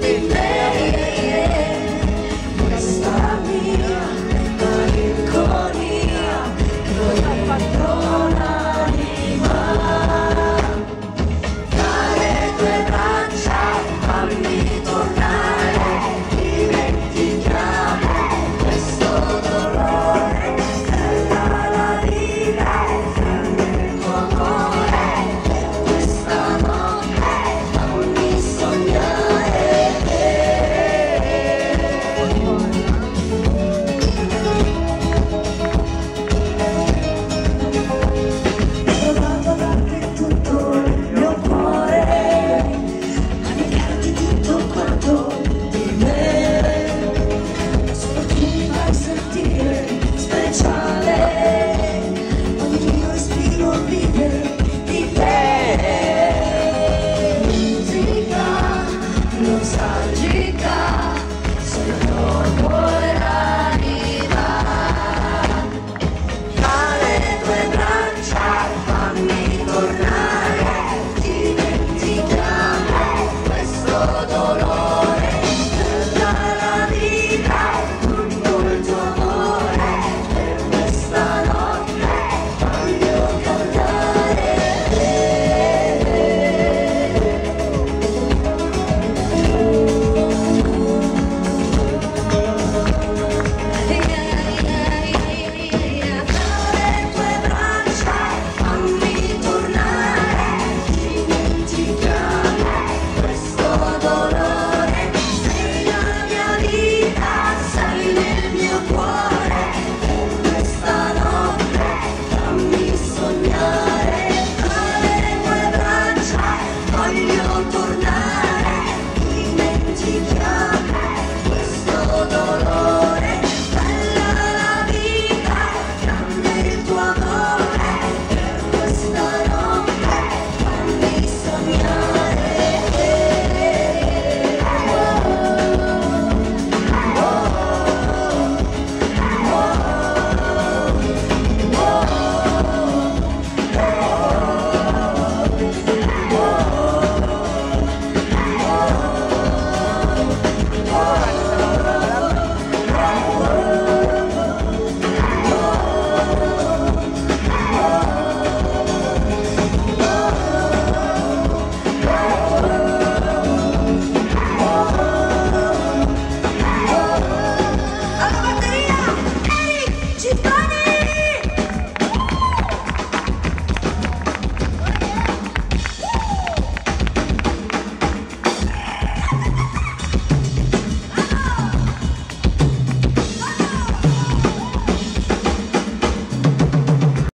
di Lord.